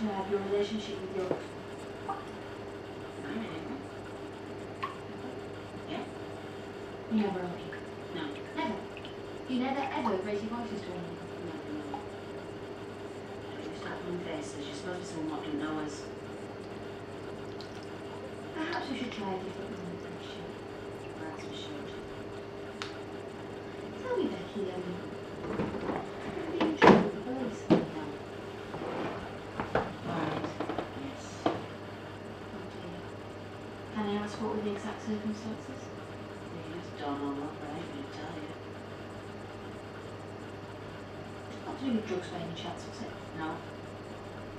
describe your relationship with your... Yeah? You never argued. No. Never. You never ever raise your voices to anyone. No, no. Start pulling faces. You're supposed to be someone what do know us. Perhaps we should try a different conversation. Perhaps we should. Tell me, Becky, um... Have you been in trouble with the police? No. Alright. Yes. Oh dear. Can I ask what were the exact circumstances? Just don't know what, but I tell you. Not to do with drugs by any chance, was it? No.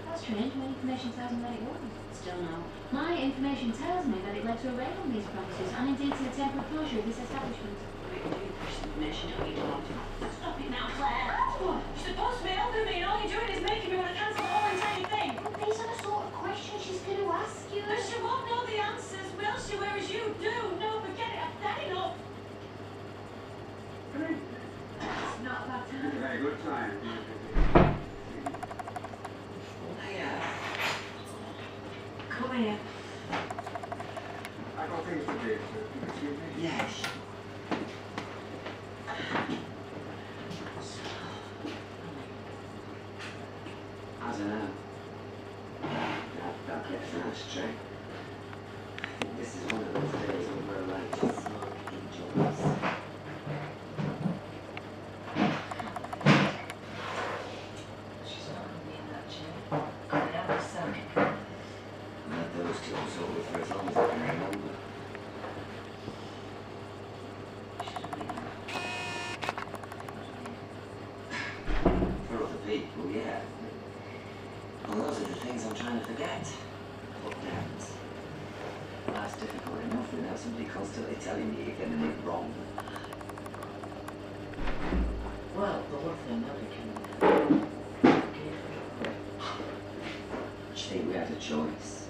That's strange. My information tells me that it wasn't. Still no. My information tells me that it led to a raid on these premises and indeed to the temporary closure of this establishment. We can do information, don't you, don't you? Stop it now, Claire. What? You're supposed to be helping me, and all you're doing is making me want to cancel the whole entire thing. Well, these are the sort of questions she's going to ask you. But she won't know the answers, will she? Whereas you do. No, forget it. I've had enough. It's not about time. Very good time. Hiya. Uh, come here. I got things to do, so excuse me. Yes. I don't know. That, that gets nice, Jay. This is one of those days when we're allowed to smoke in joints. She's not going to be in that chair. I have a son. Let those two hold it for as long as I can remember. For other people, yeah. Well, those are the things I'm trying to forget. Put downs. Life's difficult enough without somebody constantly telling me you're getting it wrong. Well, the one thing that we can. Do you think we had a choice?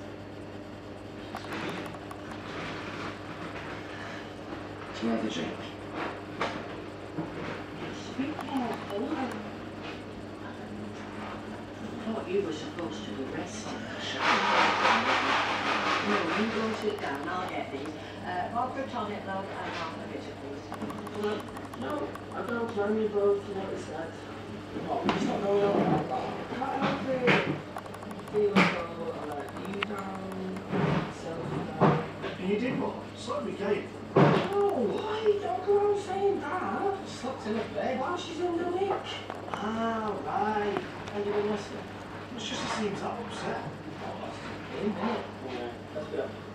Do you have a drink? You were supposed to be resting. No, you go sit down, I'll get these. Uh, vodka tonic, love, and half a bitter, please. No, no, I don't blame you both for what you said. No, it's not going on like that. I can't help it. I feel as though I let you down, myself down. And you did what? Slap me, Kate. No, why? Don't go around saying that. Slept in a bed while she's in the nick. Ah, right. And you been listening? It's just seems upset. That's the? Yeah, let's go.